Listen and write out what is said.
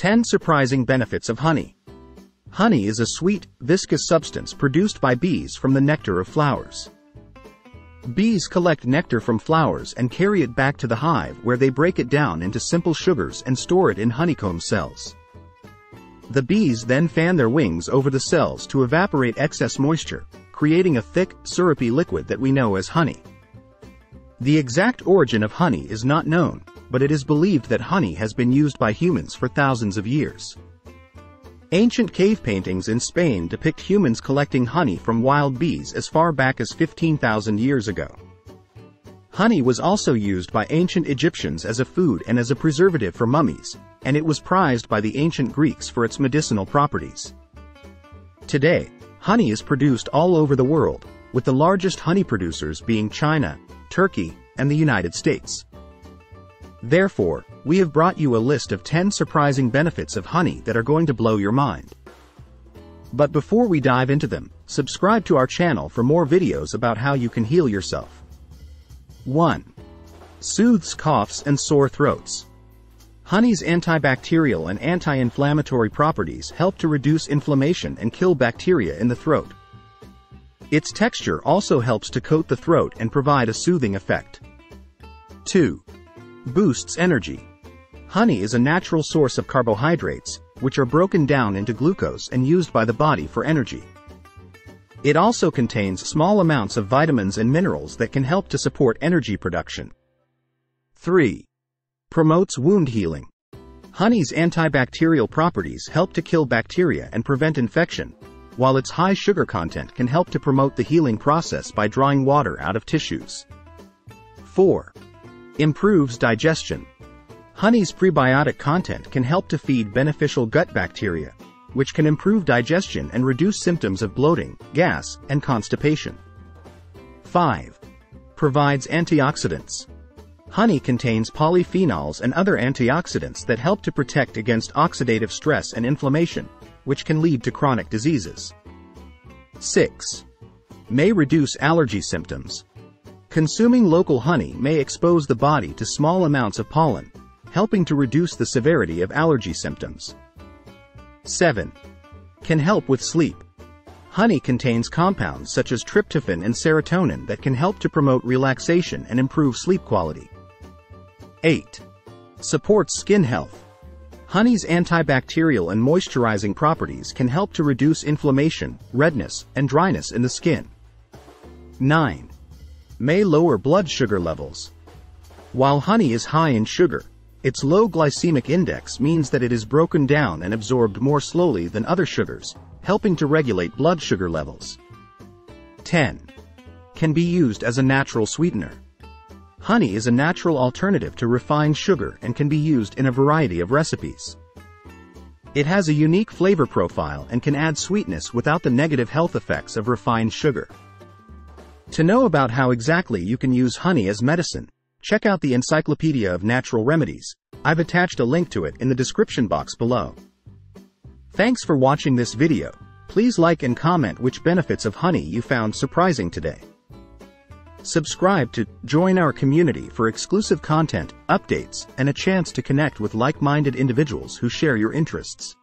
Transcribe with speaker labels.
Speaker 1: 10 Surprising Benefits of Honey Honey is a sweet, viscous substance produced by bees from the nectar of flowers. Bees collect nectar from flowers and carry it back to the hive where they break it down into simple sugars and store it in honeycomb cells. The bees then fan their wings over the cells to evaporate excess moisture, creating a thick, syrupy liquid that we know as honey. The exact origin of honey is not known, but it is believed that honey has been used by humans for thousands of years. Ancient cave paintings in Spain depict humans collecting honey from wild bees as far back as 15,000 years ago. Honey was also used by ancient Egyptians as a food and as a preservative for mummies, and it was prized by the ancient Greeks for its medicinal properties. Today, honey is produced all over the world, with the largest honey producers being China, Turkey, and the United States. Therefore, we have brought you a list of 10 surprising benefits of honey that are going to blow your mind. But before we dive into them, subscribe to our channel for more videos about how you can heal yourself. 1. Soothes coughs and sore throats. Honey's antibacterial and anti-inflammatory properties help to reduce inflammation and kill bacteria in the throat. Its texture also helps to coat the throat and provide a soothing effect. 2. Boosts energy. Honey is a natural source of carbohydrates, which are broken down into glucose and used by the body for energy. It also contains small amounts of vitamins and minerals that can help to support energy production. 3. Promotes wound healing. Honey's antibacterial properties help to kill bacteria and prevent infection, while its high sugar content can help to promote the healing process by drawing water out of tissues. 4. Improves digestion. Honey's prebiotic content can help to feed beneficial gut bacteria, which can improve digestion and reduce symptoms of bloating, gas, and constipation. 5. Provides antioxidants. Honey contains polyphenols and other antioxidants that help to protect against oxidative stress and inflammation, which can lead to chronic diseases. 6. May reduce allergy symptoms. Consuming local honey may expose the body to small amounts of pollen, helping to reduce the severity of allergy symptoms. 7. Can help with sleep. Honey contains compounds such as tryptophan and serotonin that can help to promote relaxation and improve sleep quality. 8. Supports skin health. Honey's antibacterial and moisturizing properties can help to reduce inflammation, redness, and dryness in the skin. 9 may lower blood sugar levels. While honey is high in sugar, its low glycemic index means that it is broken down and absorbed more slowly than other sugars, helping to regulate blood sugar levels. 10. Can be used as a natural sweetener. Honey is a natural alternative to refined sugar and can be used in a variety of recipes. It has a unique flavor profile and can add sweetness without the negative health effects of refined sugar. To know about how exactly you can use honey as medicine, check out the Encyclopedia of Natural Remedies. I've attached a link to it in the description box below. Thanks for watching this video. Please like and comment which benefits of honey you found surprising today. Subscribe to join our community for exclusive content, updates, and a chance to connect with like-minded individuals who share your interests.